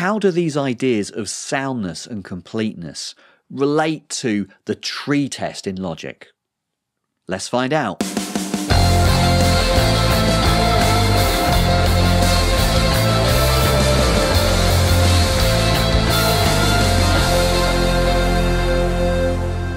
how do these ideas of soundness and completeness relate to the tree test in logic? Let's find out.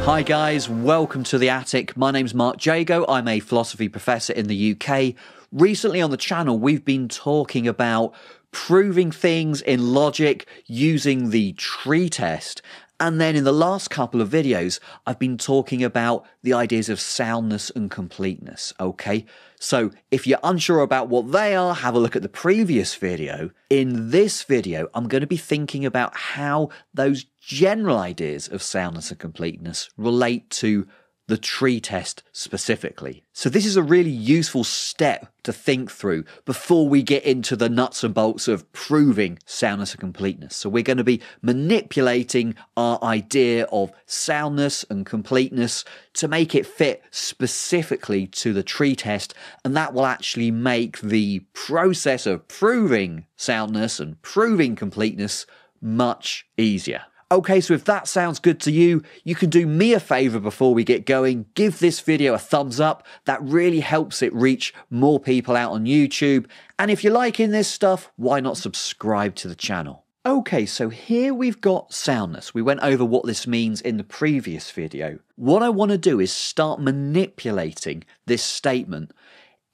Hi guys, welcome to the attic. My name's Mark Jago. I'm a philosophy professor in the UK. Recently on the channel, we've been talking about proving things in logic using the tree test. And then in the last couple of videos, I've been talking about the ideas of soundness and completeness. Okay. So if you're unsure about what they are, have a look at the previous video. In this video, I'm going to be thinking about how those general ideas of soundness and completeness relate to the tree test specifically. So, this is a really useful step to think through before we get into the nuts and bolts of proving soundness and completeness. So, we're going to be manipulating our idea of soundness and completeness to make it fit specifically to the tree test, and that will actually make the process of proving soundness and proving completeness much easier. Okay, so if that sounds good to you, you can do me a favor before we get going. Give this video a thumbs up. That really helps it reach more people out on YouTube. And if you're liking this stuff, why not subscribe to the channel? Okay, so here we've got soundness. We went over what this means in the previous video. What I want to do is start manipulating this statement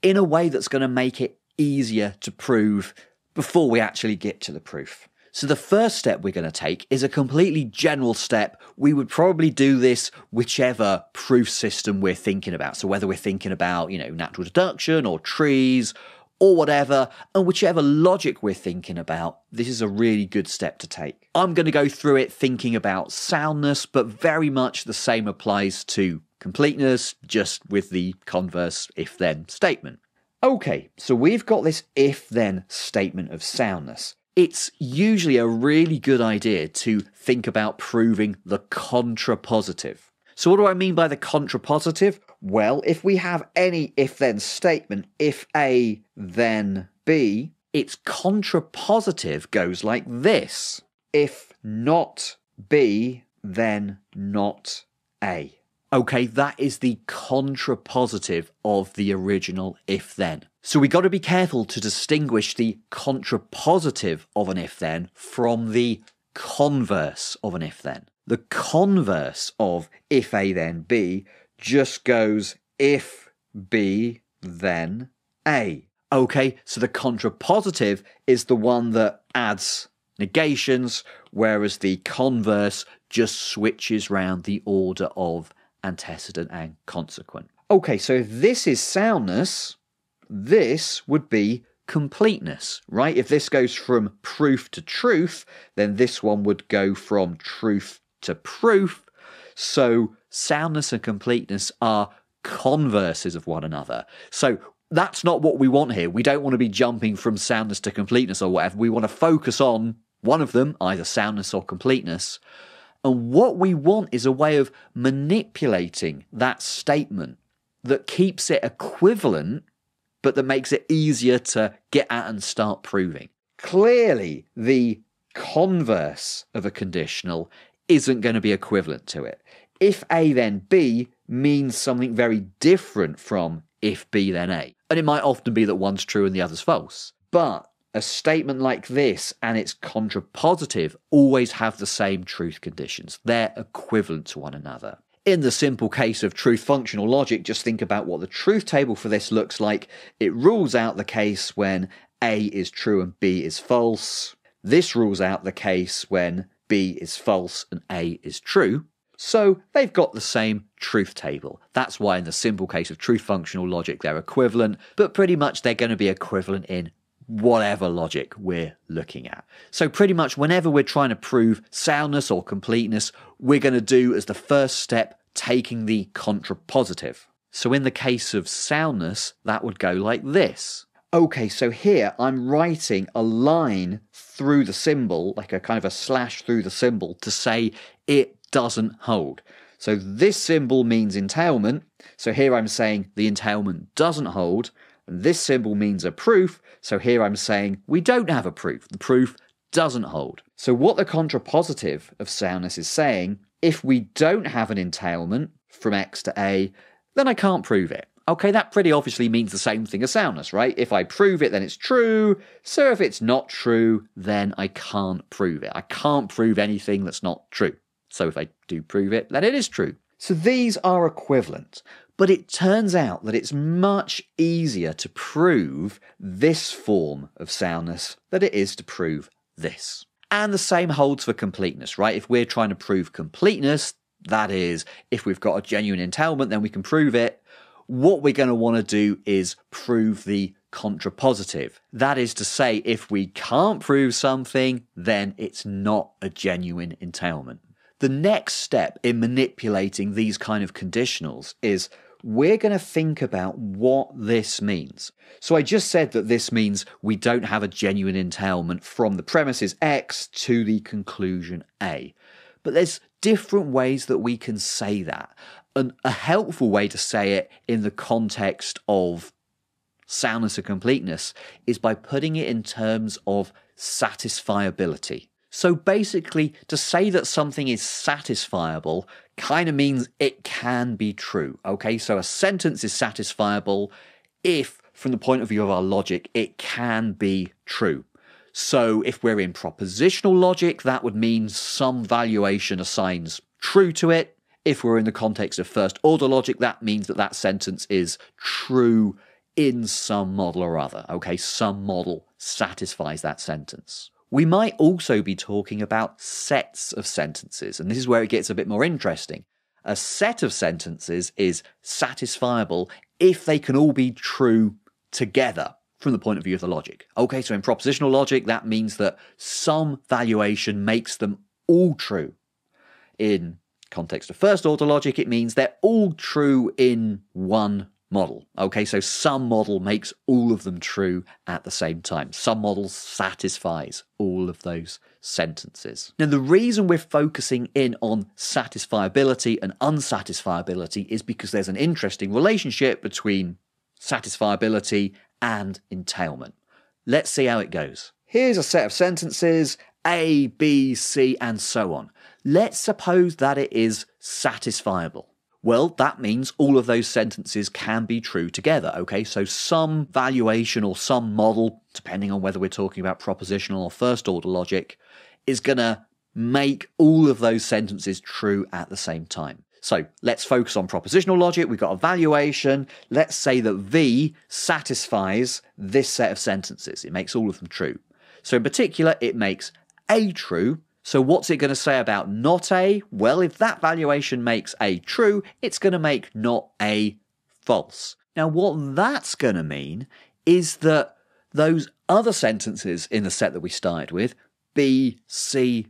in a way that's going to make it easier to prove before we actually get to the proof. So the first step we're going to take is a completely general step. We would probably do this whichever proof system we're thinking about. So whether we're thinking about, you know, natural deduction or trees or whatever, and whichever logic we're thinking about, this is a really good step to take. I'm going to go through it thinking about soundness, but very much the same applies to completeness, just with the converse if then statement. Okay, so we've got this if then statement of soundness it's usually a really good idea to think about proving the contrapositive. So, what do I mean by the contrapositive? Well, if we have any if then statement, if A, then B, its contrapositive goes like this if not B, then not A. Okay, that is the contrapositive of the original if then. So we've got to be careful to distinguish the contrapositive of an if then from the converse of an if then. The converse of if A then B just goes if B then A. Okay, so the contrapositive is the one that adds negations, whereas the converse just switches round the order of antecedent and consequent. Okay, so if this is soundness, this would be completeness, right? If this goes from proof to truth, then this one would go from truth to proof. So soundness and completeness are converses of one another. So that's not what we want here. We don't want to be jumping from soundness to completeness or whatever. We want to focus on one of them, either soundness or completeness. And what we want is a way of manipulating that statement that keeps it equivalent, but that makes it easier to get at and start proving. Clearly, the converse of a conditional isn't going to be equivalent to it. If A then B means something very different from if B then A. And it might often be that one's true and the other's false. But a statement like this and its contrapositive always have the same truth conditions. They're equivalent to one another. In the simple case of truth functional logic, just think about what the truth table for this looks like. It rules out the case when A is true and B is false. This rules out the case when B is false and A is true. So they've got the same truth table. That's why in the simple case of truth functional logic, they're equivalent, but pretty much they're going to be equivalent in whatever logic we're looking at. So, pretty much whenever we're trying to prove soundness or completeness, we're going to do as the first step taking the contrapositive. So, in the case of soundness, that would go like this. Okay, so here I'm writing a line through the symbol, like a kind of a slash through the symbol, to say it doesn't hold. So this symbol means entailment. So here I'm saying the entailment doesn't hold. And this symbol means a proof, so here I'm saying we don't have a proof. The proof doesn't hold. So, what the contrapositive of soundness is saying, if we don't have an entailment from X to A, then I can't prove it. Okay, that pretty obviously means the same thing as soundness, right? If I prove it, then it's true. So if it's not true, then I can't prove it. I can't prove anything that's not true. So if I do prove it, then it is true. So these are equivalent. But it turns out that it's much easier to prove this form of soundness than it is to prove this. And the same holds for completeness, right? If we're trying to prove completeness, that is, if we've got a genuine entailment, then we can prove it. What we're going to want to do is prove the contrapositive. That is to say, if we can't prove something, then it's not a genuine entailment. The next step in manipulating these kind of conditionals is we're going to think about what this means. So I just said that this means we don't have a genuine entailment from the premises X to the conclusion A. But there's different ways that we can say that. And a helpful way to say it in the context of soundness and completeness is by putting it in terms of satisfiability. So basically, to say that something is satisfiable kind of means it can be true. Okay, so a sentence is satisfiable if, from the point of view of our logic, it can be true. So if we're in propositional logic, that would mean some valuation assigns true to it. If we're in the context of first order logic, that means that that sentence is true in some model or other. Okay, some model satisfies that sentence. We might also be talking about sets of sentences, and this is where it gets a bit more interesting. A set of sentences is satisfiable if they can all be true together from the point of view of the logic. Okay, so in propositional logic, that means that some valuation makes them all true. In context of first order logic, it means they're all true in one model. Okay, so some model makes all of them true at the same time. Some model satisfies all of those sentences. Now, the reason we're focusing in on satisfiability and unsatisfiability is because there's an interesting relationship between satisfiability and entailment. Let's see how it goes. Here's a set of sentences A, B, C, and so on. Let's suppose that it is satisfiable. Well, that means all of those sentences can be true together, okay? So some valuation or some model, depending on whether we're talking about propositional or first order logic, is going to make all of those sentences true at the same time. So let's focus on propositional logic. We've got a valuation. Let's say that V satisfies this set of sentences. It makes all of them true. So in particular, it makes A true so what's it going to say about not A? Well, if that valuation makes A true, it's going to make not A false. Now, what that's going to mean is that those other sentences in the set that we started with, B, C,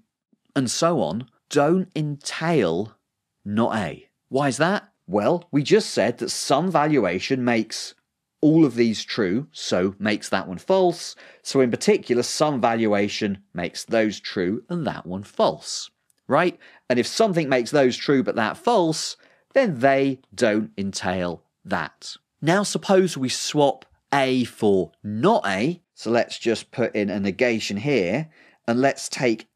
and so on, don't entail not A. Why is that? Well, we just said that some valuation makes all of these true, so makes that one false. So in particular, some valuation makes those true and that one false, right? And if something makes those true but that false, then they don't entail that. Now suppose we swap A for not A. So let's just put in a negation here and let's take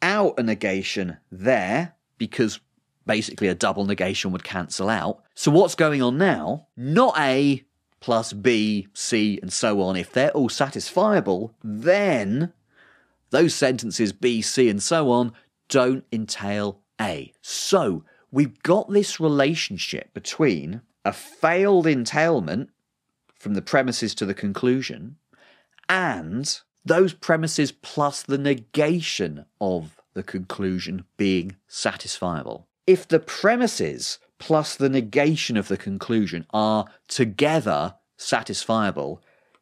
out a negation there because basically a double negation would cancel out. So what's going on now? Not A plus B, C, and so on, if they're all satisfiable, then those sentences B, C, and so on don't entail A. So we've got this relationship between a failed entailment from the premises to the conclusion and those premises plus the negation of the conclusion being satisfiable. If the premises plus the negation of the conclusion are together satisfiable,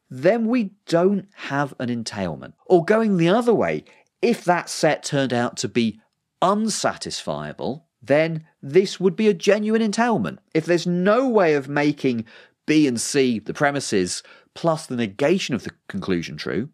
then we don't have an entailment. Or going the other way, if that set turned out to be unsatisfiable, then this would be a genuine entailment. If there's no way of making B and C the premises plus the negation of the conclusion true,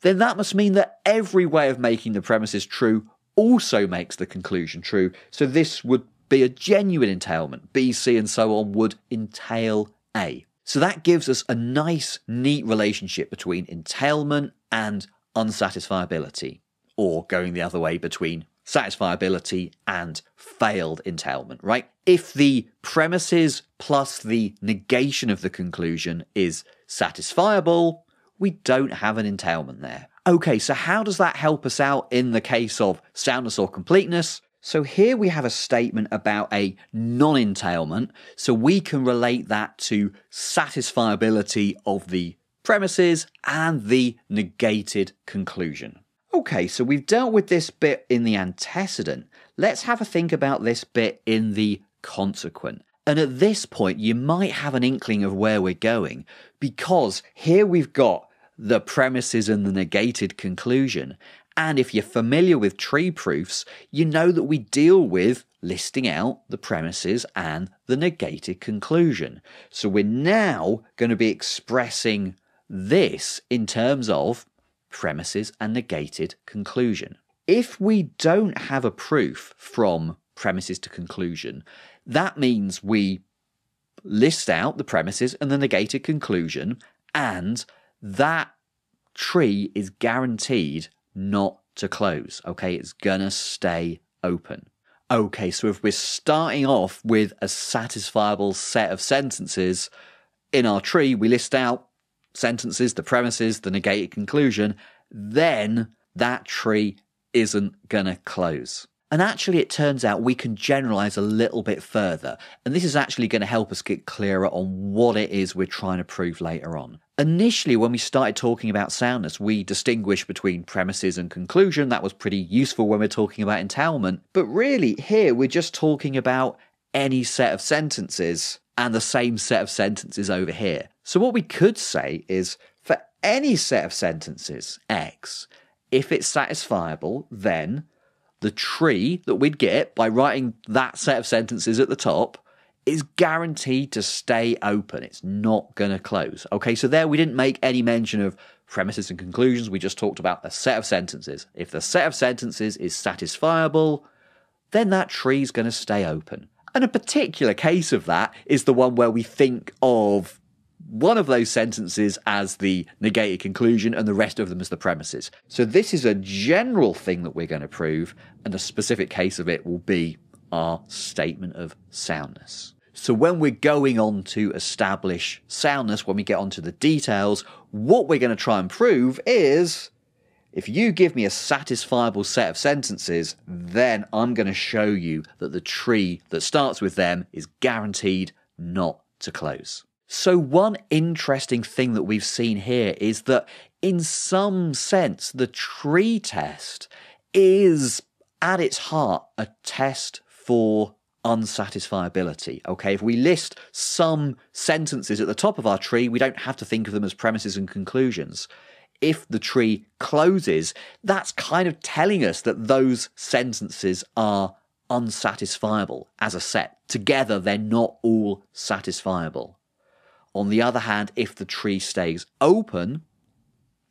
then that must mean that every way of making the premises true also makes the conclusion true. So this would a genuine entailment. B, C, and so on would entail A. So that gives us a nice, neat relationship between entailment and unsatisfiability. or going the other way between satisfiability and failed entailment, right? If the premises plus the negation of the conclusion is satisfiable, we don't have an entailment there. Okay, so how does that help us out in the case of soundness or completeness? So here we have a statement about a non entailment, so we can relate that to satisfiability of the premises and the negated conclusion. Okay, so we've dealt with this bit in the antecedent. Let's have a think about this bit in the consequent. And at this point, you might have an inkling of where we're going because here we've got the premises and the negated conclusion. And if you're familiar with tree proofs, you know that we deal with listing out the premises and the negated conclusion. So we're now going to be expressing this in terms of premises and negated conclusion. If we don't have a proof from premises to conclusion, that means we list out the premises and the negated conclusion, and that tree is guaranteed not to close. Okay, it's gonna stay open. Okay, so if we're starting off with a satisfiable set of sentences in our tree, we list out sentences, the premises, the negated conclusion, then that tree isn't gonna close. And actually, it turns out we can generalize a little bit further. And this is actually going to help us get clearer on what it is we're trying to prove later on. Initially, when we started talking about soundness, we distinguished between premises and conclusion. That was pretty useful when we're talking about entailment. But really, here we're just talking about any set of sentences and the same set of sentences over here. So, what we could say is for any set of sentences, X, if it's satisfiable, then the tree that we'd get by writing that set of sentences at the top is guaranteed to stay open. It's not going to close. Okay, so there we didn't make any mention of premises and conclusions. We just talked about a set of sentences. If the set of sentences is satisfiable, then that tree is going to stay open. And a particular case of that is the one where we think of one of those sentences as the negated conclusion and the rest of them as the premises. So this is a general thing that we're going to prove, and a specific case of it will be our statement of soundness. So when we're going on to establish soundness, when we get onto the details, what we're going to try and prove is if you give me a satisfiable set of sentences, then I'm going to show you that the tree that starts with them is guaranteed not to close. So, one interesting thing that we've seen here is that, in some sense, the tree test is at its heart a test for unsatisfiability. Okay, if we list some sentences at the top of our tree, we don't have to think of them as premises and conclusions. If the tree closes, that's kind of telling us that those sentences are unsatisfiable as a set. Together, they're not all satisfiable. On the other hand, if the tree stays open,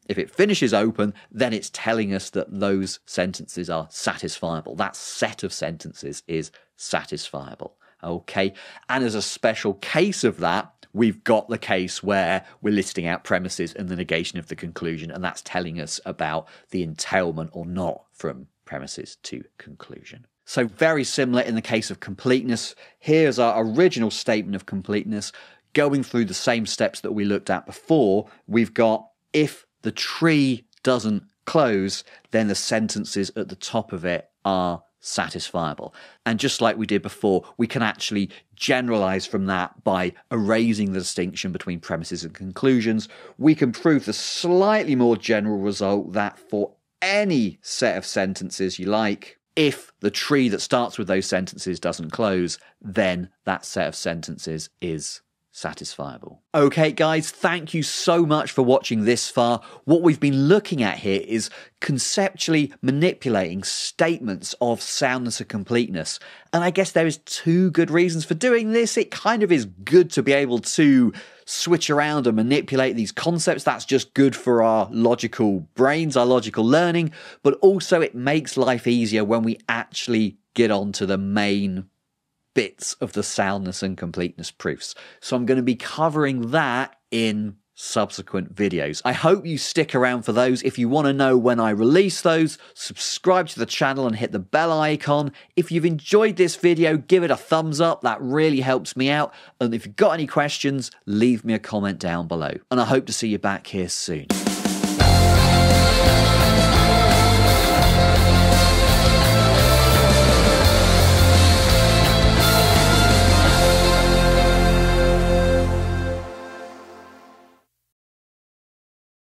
if it finishes open, then it's telling us that those sentences are satisfiable. That set of sentences is satisfiable. Okay. And as a special case of that, we've got the case where we're listing out premises and the negation of the conclusion, and that's telling us about the entailment or not from premises to conclusion. So, very similar in the case of completeness. Here's our original statement of completeness going through the same steps that we looked at before, we've got if the tree doesn't close, then the sentences at the top of it are satisfiable. And just like we did before, we can actually generalize from that by erasing the distinction between premises and conclusions. We can prove the slightly more general result that for any set of sentences you like, if the tree that starts with those sentences doesn't close, then that set of sentences is satisfiable. Okay, guys, thank you so much for watching this far. What we've been looking at here is conceptually manipulating statements of soundness and completeness. And I guess there is two good reasons for doing this. It kind of is good to be able to switch around and manipulate these concepts. That's just good for our logical brains, our logical learning, but also it makes life easier when we actually get on to the main bits of the soundness and completeness proofs. So I'm going to be covering that in subsequent videos. I hope you stick around for those. If you want to know when I release those, subscribe to the channel and hit the bell icon. If you've enjoyed this video, give it a thumbs up. That really helps me out. And if you've got any questions, leave me a comment down below. And I hope to see you back here soon.